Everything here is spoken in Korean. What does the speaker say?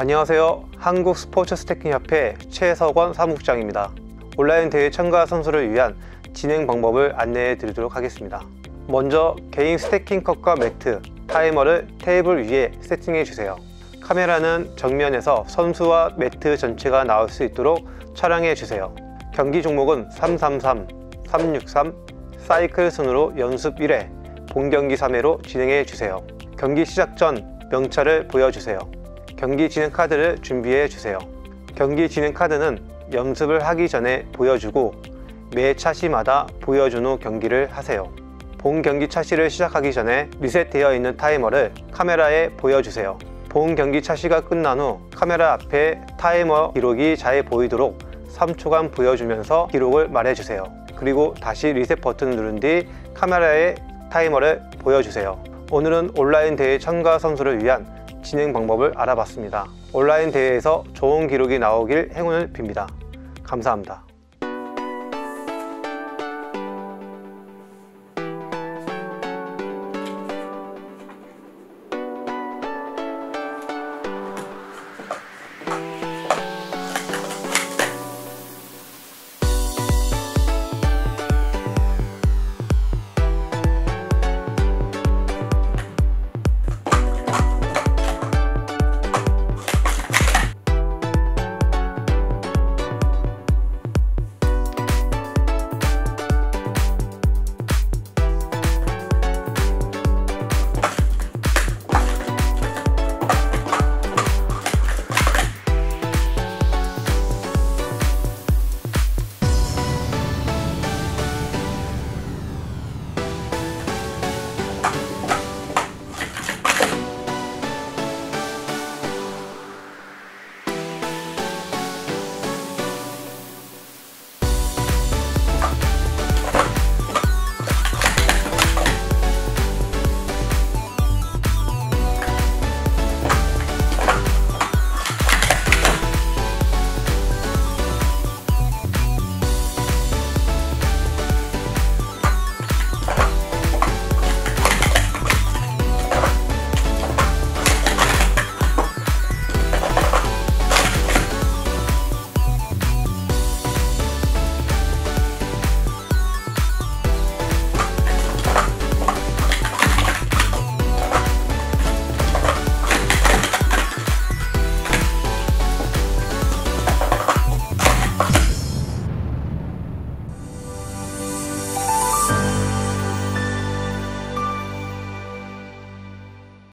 안녕하세요. 한국 스포츠 스태킹 협회 최석원 사무국장입니다. 온라인 대회 참가 선수를 위한 진행 방법을 안내해 드리도록 하겠습니다. 먼저 개인 stacking 컵과 매트, 타이머를 테이블 위에 세팅해 주세요. 카메라는 정면에서 선수와 매트 전체가 나올 수 있도록 촬영해 주세요. 경기 종목은 333, 363, 사이클 순으로 연습 1회, 본 경기 3회로 진행해 주세요. 경기 시작 전 명찰을 보여주세요. 경기 진행 카드를 준비해 주세요. 경기 진행 카드는 연습을 하기 전에 보여주고 매 차시마다 보여준 후 경기를 하세요. 본 경기 차시를 시작하기 전에 리셋되어 있는 타이머를 카메라에 보여주세요. 본 경기 차시가 끝난 후 카메라 앞에 타이머 기록이 잘 보이도록 3초간 보여주면서 기록을 말해주세요. 그리고 다시 리셋 버튼을 누른 뒤 카메라에 타이머를 보여주세요. 오늘은 온라인 대회 참가 선수를 위한 진행 방법을 알아봤습니다. 온라인 대회에서 좋은 기록이 나오길 행운을 빕니다. 감사합니다.